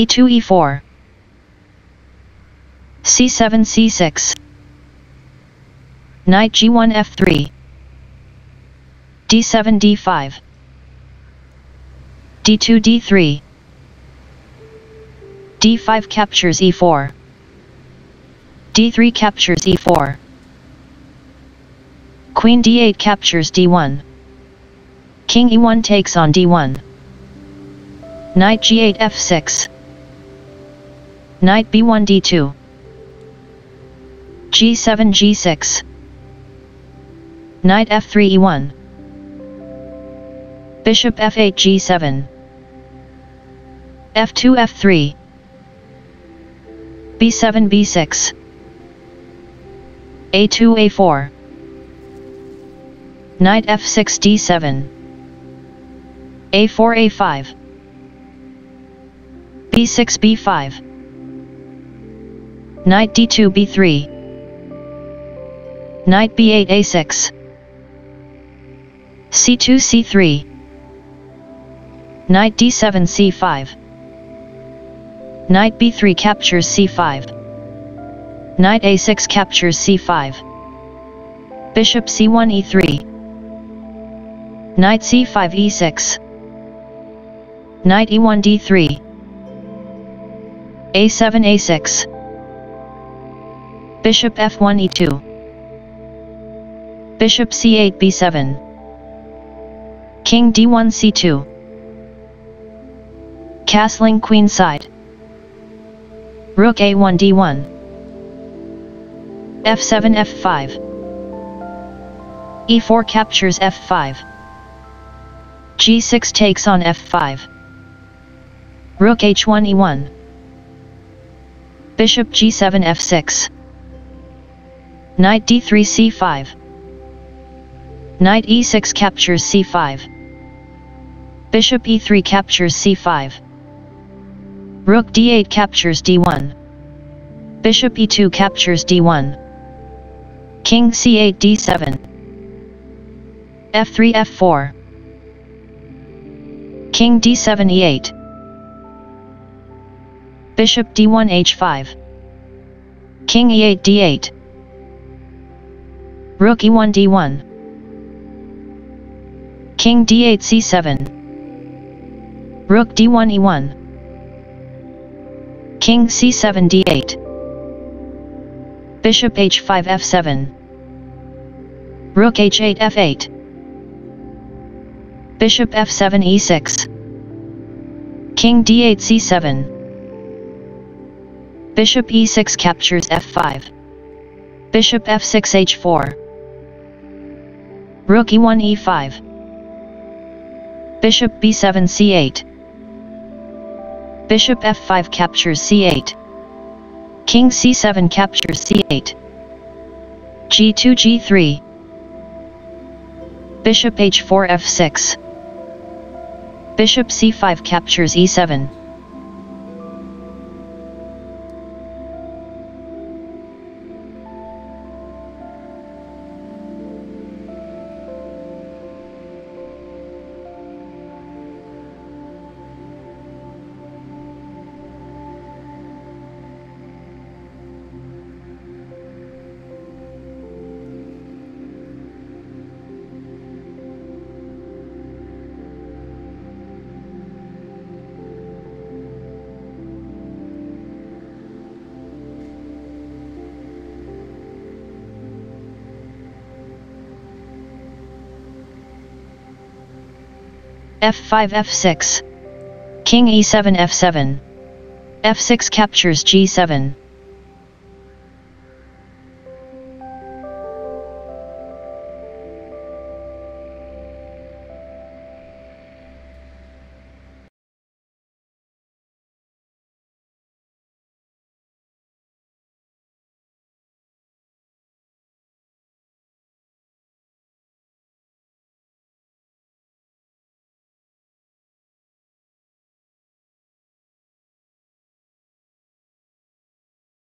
e2 e4 c7 c6 knight g1 f3 d7 d5 d2 d3 d5 captures e4 d3 captures e4 queen d8 captures d1 king e1 takes on d1 knight g8 f6 knight b1 d2 g7 g6 knight f3 e1 bishop f8 g7 f2 f3 b7 b6 a2 a4 knight f6 d7 a4 a5 b6 b5 knight d2 b3 knight b8 a6 c2 c3 knight d7 c5 knight b3 captures c5 knight a6 captures c5 bishop c1 e3 knight c5 e6 knight e1 d3 a7 a6 bishop f1 e2 bishop c8 b7 king d1 c2 castling queen side rook a1 d1 f7 f5 e4 captures f5 g6 takes on f5 rook h1 e1 bishop g7 f6 knight d3 c5 knight e6 captures c5 bishop e3 captures c5 rook d8 captures d1 bishop e2 captures d1 king c8 d7 f3 f4 king d7 e8 bishop d1 h5 king e8 d8 rook e1 d1 king d8 c7 rook d1 e1 king c7 d8 bishop h5 f7 rook h8 f8 bishop f7 e6 king d8 c7 bishop e6 captures f5 bishop f6 h4 rook e1 e5 bishop b7 c8 bishop f5 captures c8 king c7 captures c8 g2 g3 bishop h4 f6 bishop c5 captures e7 f5 f6 king e7 f7 f6 captures g7